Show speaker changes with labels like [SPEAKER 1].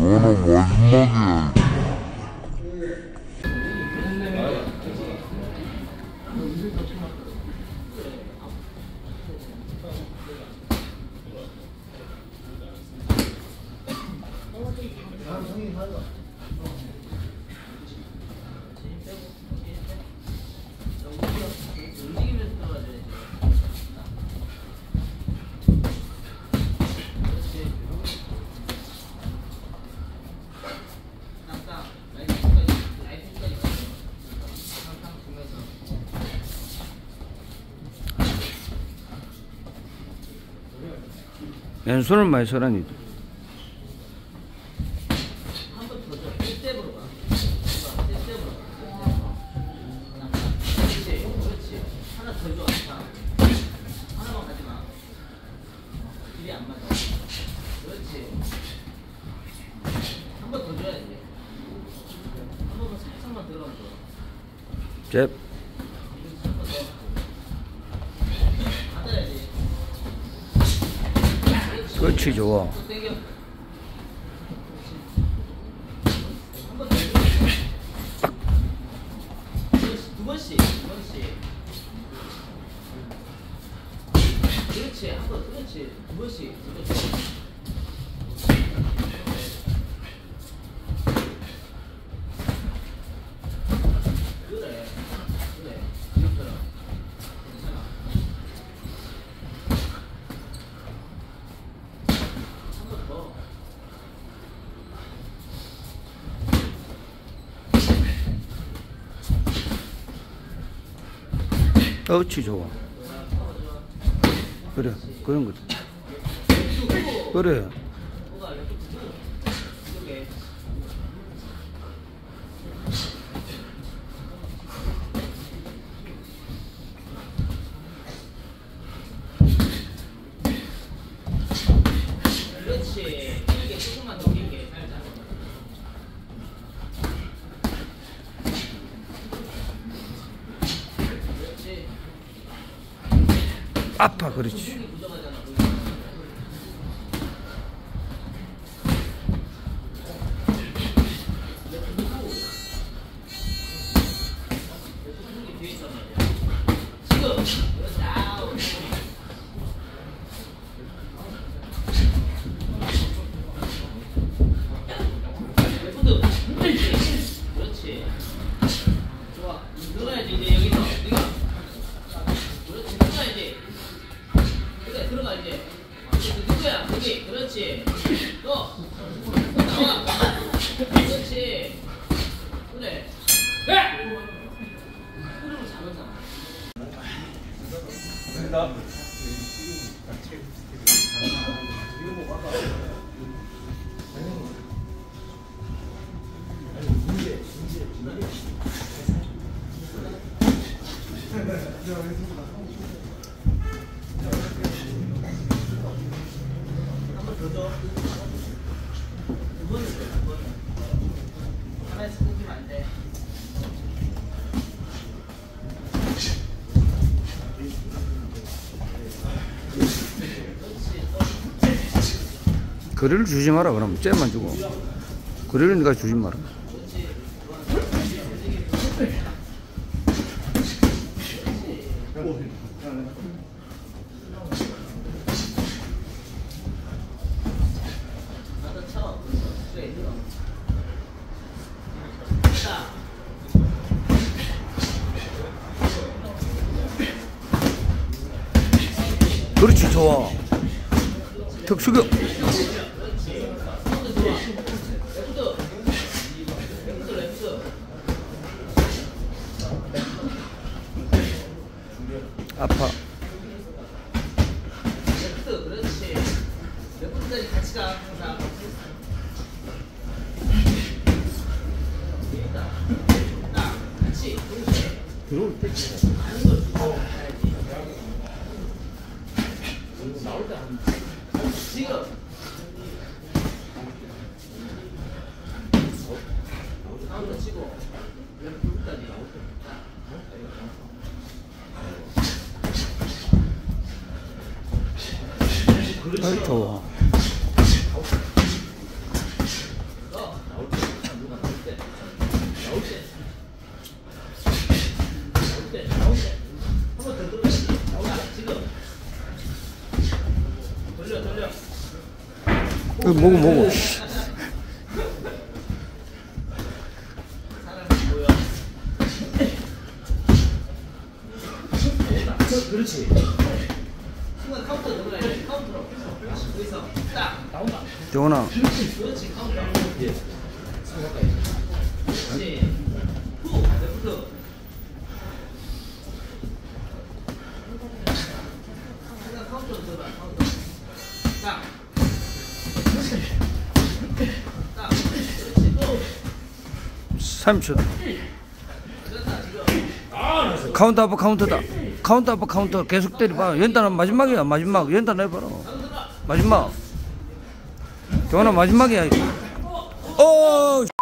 [SPEAKER 1] 너는 마지막이야.
[SPEAKER 2] 왼손을 많이 서라니. 잽. 좋아.
[SPEAKER 3] 두 번씩, 두 번씩. 그렇지, 한 번, 그렇지, 두 번씩, 두 번씩. 그래, 그래, 이처럼 괜찮아. 한 번 더.
[SPEAKER 2] 그렇지 좋아. 그래 그런 거지. 그래. 아파 그렇지.
[SPEAKER 3] 그렇지 좋아 들어가야지 이제 여기서 그렇지. 너. 나와 그렇지. 그래. 그래 흐름을 잡았잖아. 한번 더 줘. 두 번을 줘, 두 번을. 하나에서 끊기면 안 돼.
[SPEAKER 2] 거리를 주지 마라 그럼 잽만 주고. 거리를 네가 주지 마라. 그렇지 좋아. 턱 숙여.
[SPEAKER 3] 밝혀. 그
[SPEAKER 2] 먹어 먹어. 그렇지.
[SPEAKER 3] 정원아,
[SPEAKER 2] 그렇지. 카운터. 예. 그렇지. 후. 레프트. 순간 카운터로 들어가. 카운터. 딱. 딱. 그렇지. 또.
[SPEAKER 3] 30초다. 카운터 아빠 카운터다. 카운터 아빠 카운터 계속 때려봐. 연단은 마지막이야. 마지막. 연단 해봐라. 마지막. 정원아 마지막이야. 이거. 어.